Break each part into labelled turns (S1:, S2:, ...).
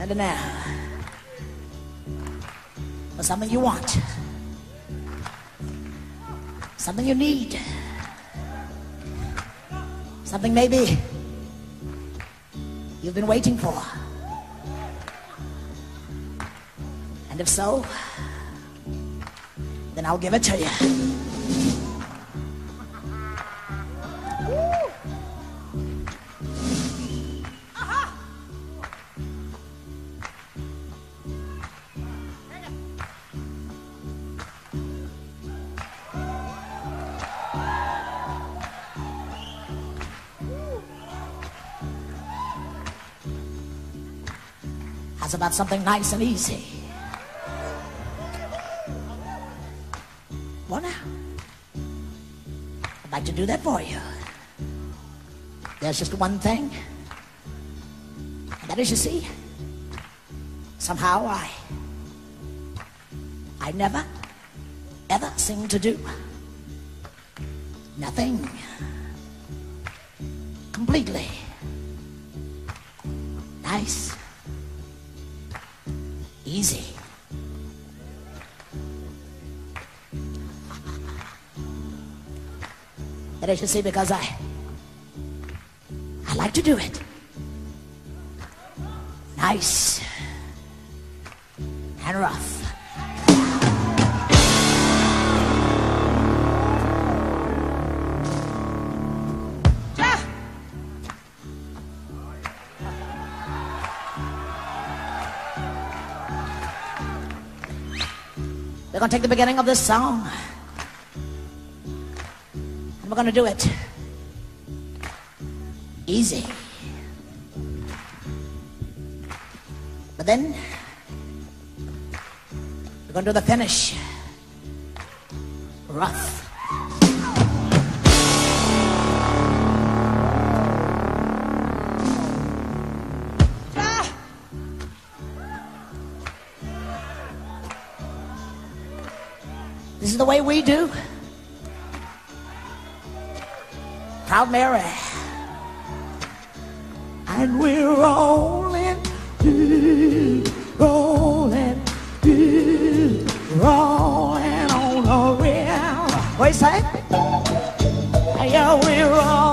S1: And now, for something you want, something you need, something maybe you've been waiting for. And if so, then I'll give it to you. How's about something nice and easy? Well, now, I'd like to do that for you. There's just one thing, and that is, you see, somehow I, I never, ever seem to do nothing completely nice, easy. That is, you say because I, I like to do it. Nice and rough. We're going to take the beginning of this song and we're going to do it easy. But then we're going to do the finish rough. The way we do. Proud Mary. And we're rolling, rolling, rolling on the rail. What you say? Yeah, we're rolling,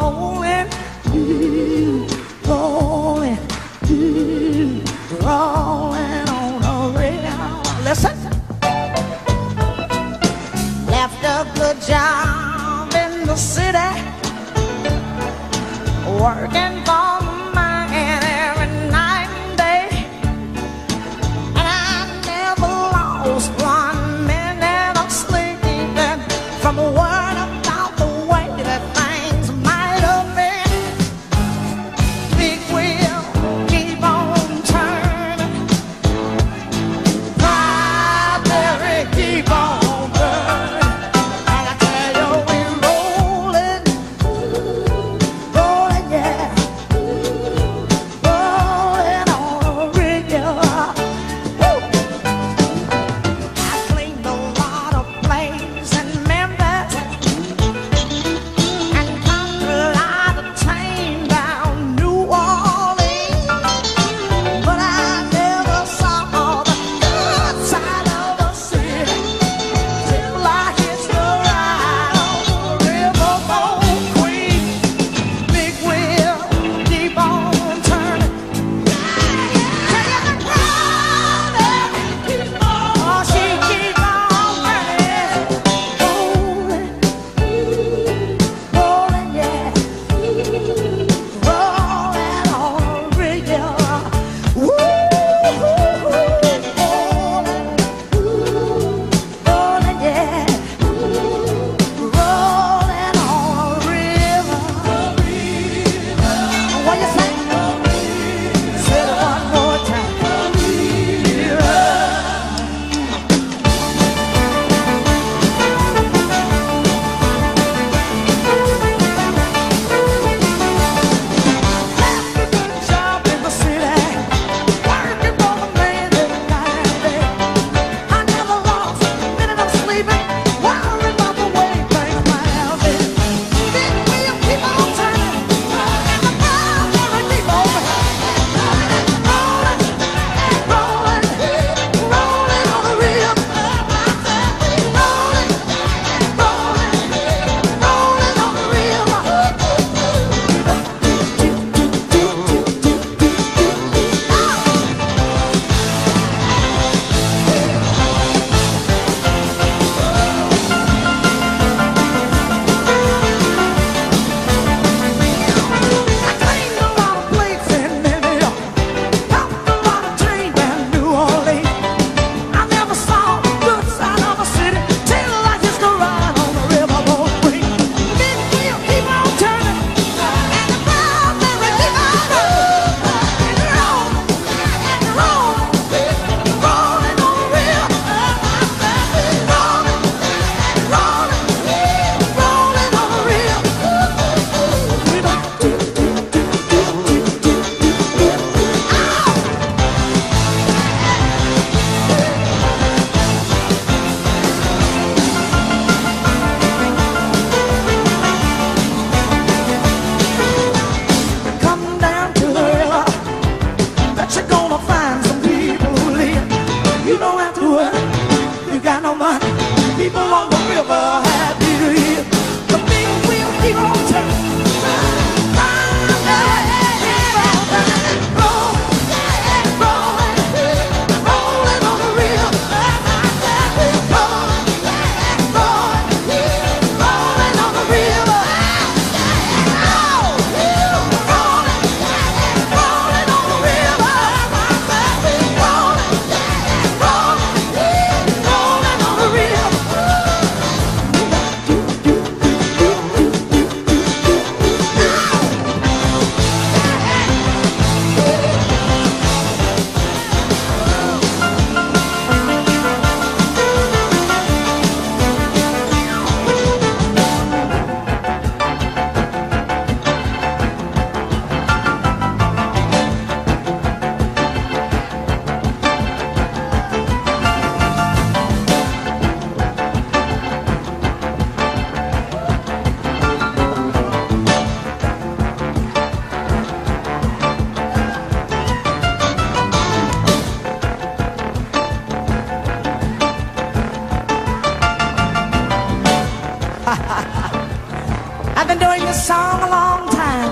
S1: song a long time.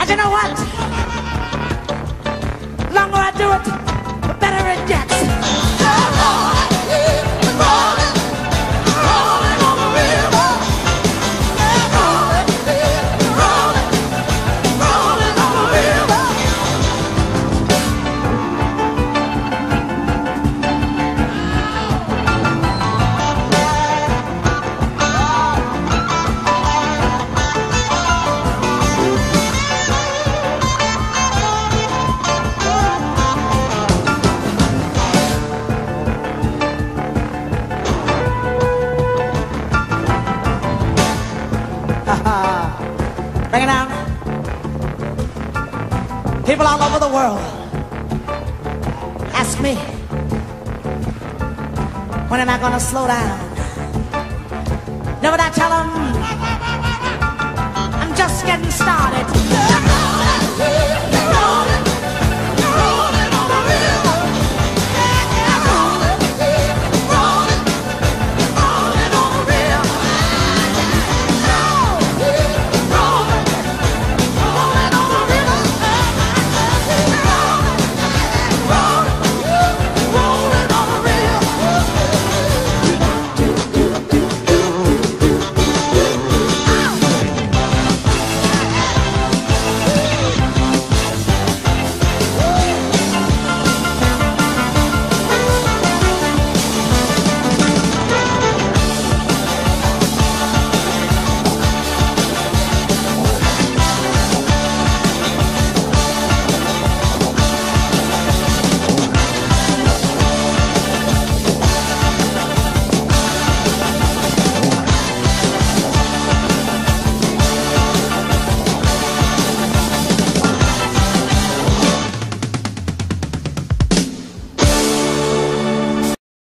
S1: And you know what? Longer I do it, all over the world ask me, when am I going to slow down? Never. I tell them? I'm just getting started.